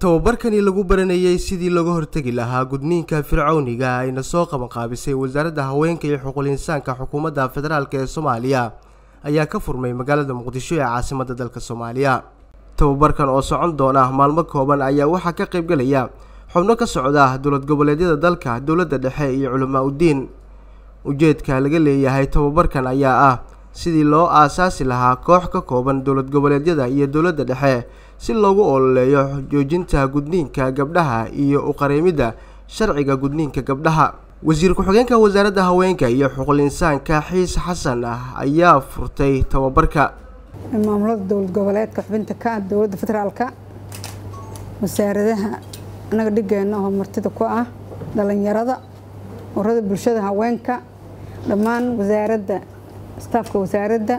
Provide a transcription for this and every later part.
tababarkani lagu baranayay sidii looga hortegi lahaa gudniinka fircawniga ayna soo qabanqaabisay wasaaradda haweenka iyo xuquul insaanka xukuumadda federaalk ee soomaaliya ayaa ka furmay magaalada muqdisho ee caasimadda dalka soomaaliya. Tababarkan oo socon doona maalmo kooban ayaa waxaa ka qaybgalaya xubno ka socda dowlad goboleedyada dalka dowladda dhexe iyo culamaa uddiin ujeedka laga leeyahay tababarkan ayaa ah sidii loo aasaasi lahaa koox ka kooban dowlad goboleedyada iyo dowladda dhexe si loogu ololeeyo joojinta gudniinka gabdhaha iyo uqareemidda sharciga gudniinka gabdhaha. Wasiir ku-xigeenka wasaaradda haweenka iyo xuquul insaanka xiis xasan ah ayaa furtay tababarka. Maamulada dowlad goboleedka xubinta ka ah dowladda federaalka wasaaradaha annaga dhigeenna oo martida ku ah dhalinyarada urada bulshada haweenka dhammaan wasaaradda staafka wasaaradda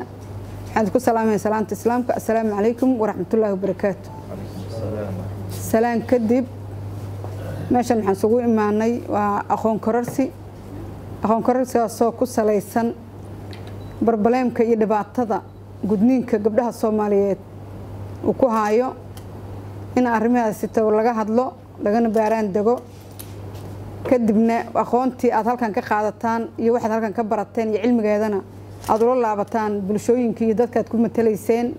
waxaan ku salaamaya salaanta islaamka. Assalaamu calaykum waraxmatullaahi wabarakaatu. Salaan kadib meeshan waxaan isugu imaanay waa aqoon kororsi aqoon kororsigaasoo ku salaysan barbaleemka iyo dhibaatada gudniinka gabdhaha soomaaliyeed uu ku haayo in arrimahaasito laga hadlo lagana baaraan dego. Kadibna aqoontii aad halkan ka qaadataan iyo waxaad halkan ka barateen iyo cilmigeedana aada ula laabataan bulshooyinkii iyo dadkaad ku matalayseen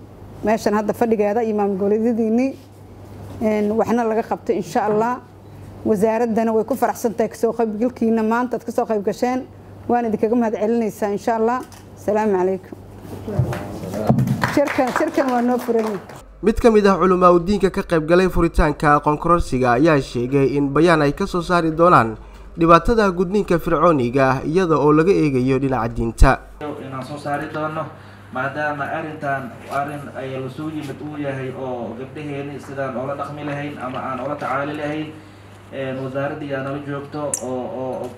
meeshan hadda fadhigeeda iyo maamul goboleedyadiinii waxna laga qabtay insha allah wasaaraddana way ku faraxsantahay ka soo qaybgalkiina maanta aad ka soo qayb gasheen. Waan idinkaga mahad celinaysaa insha allah asalaamu calaykum. Shirkan waa noo furan mid ka mid ah culamaa udiinka ka qaybgalay furitaanka aqoon kororsiga ayaa sheegay in bayaan ay ka soo saari doonaan dhibaatada gudniinka fircooniga iyada oo laga eegayo dhinaca diinta soo saari doono maadaama arrintan arrin ay la soo yimid uu yahay oo gabdhaheeni sidaan oola dhaqmi lahayn ama aan oola tacaali lahayn wasaaraddii aa nala joogto oo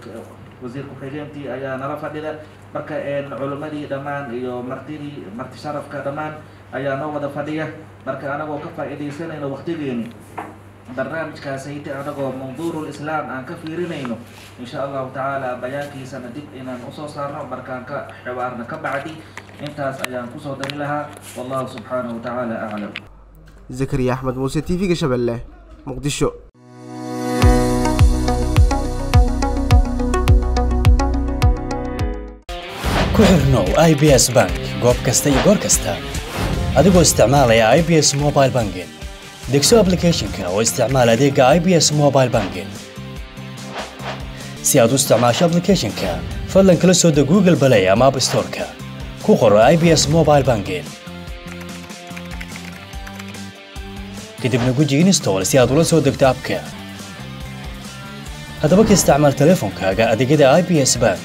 wasiir ku-xigeentii ayaa nala fadhida. Marka culimmadii dhammaan iyo martidii marti sharafka dhammaan ayaa noo wada fadhiya. Marka anagoo ka faa-iidaysanayno waqtigeeni barnaamijkaasayte anagoo manduurul islaam aan ka fiirinayno insha allahu tacaala bayaankiisana dib inaan u soo saarno markaan ka xibaarna ka bacdi intaas ayaan ku soo dari lahaa wallahu subxaanahu watacaala aclam zakariya axmed muuse t v-ga shabeelle muqdisho. Ku xirnow i b s bank. Goob kasta iyo goor kasta adigoo isticmaalaya i b s mobile banking degso aplicathonka oo isticmaal adeega i b s mobile banking. Si aad u isticmaasho aplicathonka fadlan kala soo deg google balay ama app storeka ku qoro i b s mobile banking. Kadibna guji install si aad ula soo degto abka haddaba ka isticmaal teleefonkaaga adeegyada i b s bank